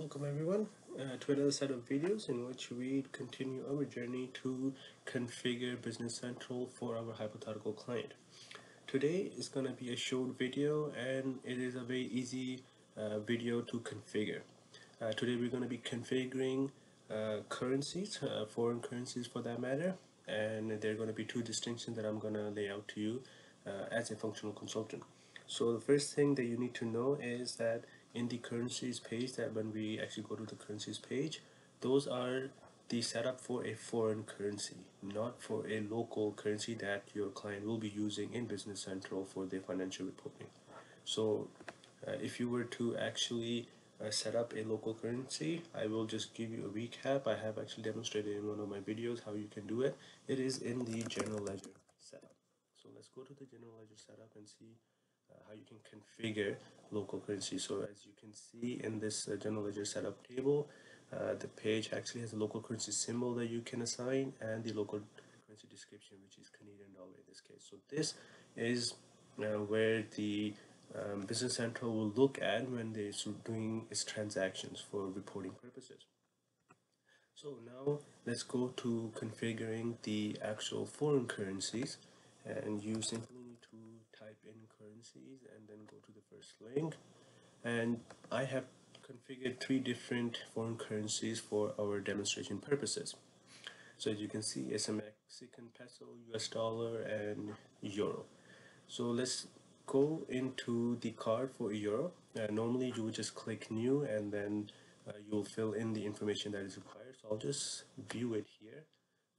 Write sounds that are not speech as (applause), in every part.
Welcome everyone uh, to another set of videos in which we continue our journey to configure Business Central for our hypothetical client. Today is going to be a short video and it is a very easy uh, video to configure. Uh, today we're going to be configuring uh, currencies, uh, foreign currencies for that matter, and there are going to be two distinctions that I'm going to lay out to you uh, as a functional consultant. So the first thing that you need to know is that in the currencies page that when we actually go to the currencies page those are the setup for a foreign currency not for a local currency that your client will be using in business central for their financial reporting. So uh, if you were to actually uh, set up a local currency I will just give you a recap. I have actually demonstrated in one of my videos how you can do it. It is in the general ledger setup. So let's go to the general ledger setup and see uh, how you can configure local currency. So as you can see in this uh, general ledger setup table uh, the page actually has a local currency symbol that you can assign and the local currency description which is Canadian dollar in this case. So this is uh, where the um, Business Central will look at when they're doing its transactions for reporting purposes. So now let's go to configuring the actual foreign currencies and type in currencies and then go to the first link. And I have configured three different foreign currencies for our demonstration purposes. So as you can see it's a Mexican peso US dollar and euro. So let's go into the card for euro. Uh, normally you would just click new and then uh, you'll fill in the information that is required. So I'll just view it here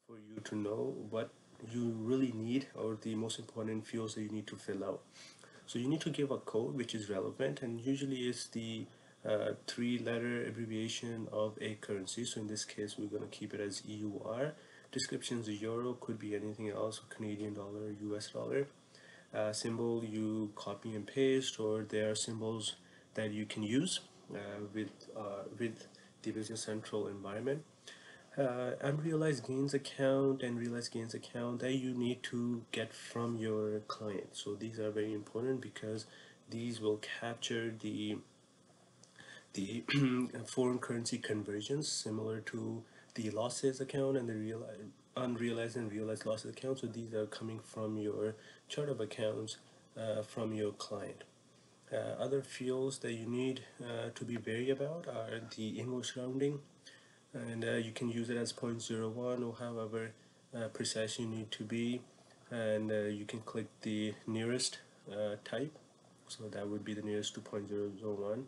for you to know what you really need or the most important fields that you need to fill out so you need to give a code which is relevant and usually is the uh, three letter abbreviation of a currency. So in this case we're going to keep it as EUR descriptions euro could be anything else Canadian dollar US dollar. Uh, symbol you copy and paste or there are symbols that you can use uh, with uh, with the business central environment uh, unrealized gains account and realized gains account that you need to get from your client. So these are very important because these will capture the the (clears throat) foreign currency conversions similar to the losses account and the real unrealized and realized losses account. So these are coming from your chart of accounts uh, from your client. Uh, other fields that you need uh, to be wary about are the English rounding and uh, you can use it as 0.01 or however uh, precise you need to be. And uh, you can click the nearest uh, type. So that would be the nearest to 0.001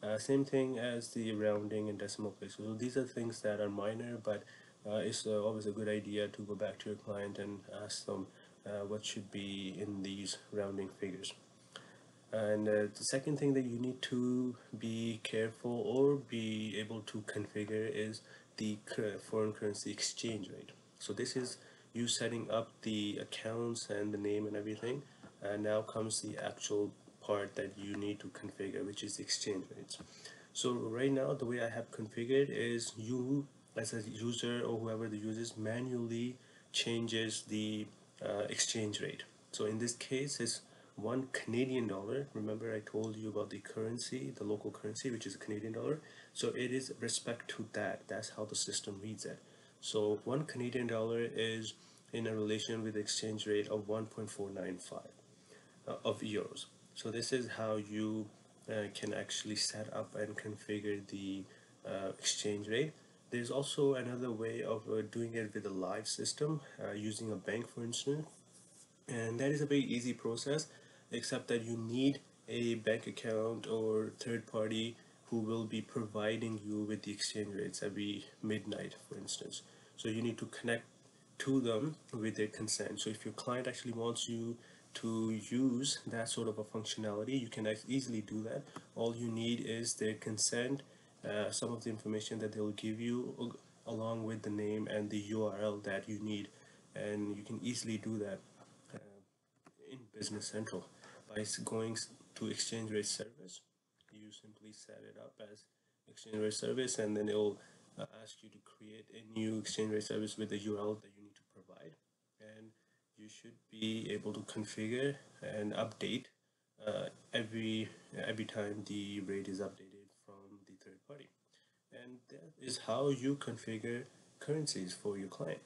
uh, same thing as the rounding and decimal places so these are things that are minor but it's always a good idea to go back to your client and ask them what should be in these rounding figures and uh, the second thing that you need to be careful or be able to configure is the foreign currency exchange rate. So this is you setting up the accounts and the name and everything and now comes the actual part that you need to configure which is exchange rates. So right now the way I have configured is you as a user or whoever the uses manually changes the uh, exchange rate. So in this case it's one Canadian dollar. Remember I told you about the currency the local currency which is a Canadian dollar? So it is respect to that. That's how the system reads it. So one Canadian dollar is in a relation with exchange rate of 1.495 uh, of euros. So this is how you uh, can actually set up and configure the uh, exchange rate. There's also another way of uh, doing it with a live system uh, using a bank for instance. And that is a very easy process except that you need a bank account or third party who will be providing you with the exchange rates every midnight for instance. So you need to connect to them with their consent. So if your client actually wants you to use that sort of a functionality you can easily do that. All you need is their consent uh, some of the information that they'll give you along with the name and the URL that you need. And you can easily do that uh, in Business Central by going to exchange rate service you simply set it up as exchange rate service and then it will uh, ask you to create a new exchange rate service with the URL that you need to provide and you should be able to configure and update uh, every every time the rate is updated from the third party and that is how you configure currencies for your client.